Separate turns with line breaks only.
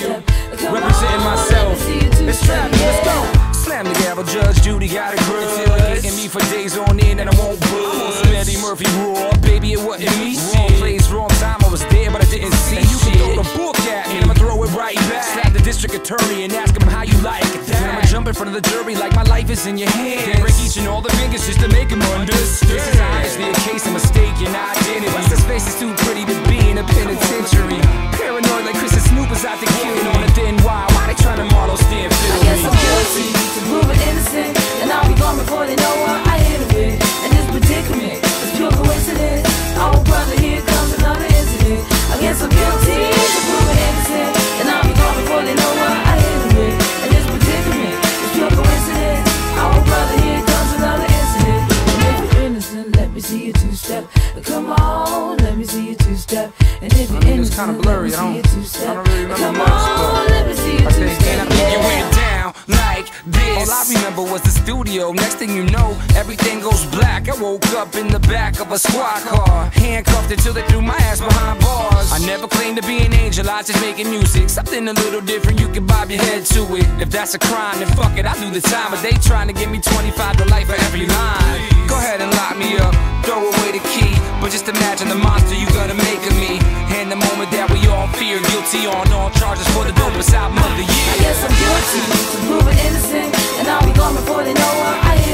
you. Representing myself. It's Travis, let's go. Slam the gavel, Judge Judy got a grudge. Hitting me for days on end and I won't budge. I'm on some Eddie Murphy raw, baby, it wasn't me. Wrong place, wrong time, I was there, but I didn't see. You can throw the book at me, and I'ma throw it right back. Slap the district attorney and ask him how you like that. Then I'ma jump in front of the jury like my life is in your hands. Can't break each and all the fingers just to make him understand. This is obviously a case,
I'm a you two-step. And if
I mean, it's kinda blurry,
let
I
you
don't-. I don't really remember much,
on, let me see you
I think,
two-step.
I think it went down like this. All I remember was the studio. Next thing you know, everything goes black. I woke up in the back of a squad car, handcuffed until they threw my ass behind bars. I never claimed to be an angel, I just making music. Something a little different, you can bob your head to it. If that's a crime, then fuck it, I do the time. But they trying to give me 25 to life for every line. fear, guilty on all charges for the dopest album of the year.
I guess I'm guilty to innocent, and I'll be gone before they know what I am.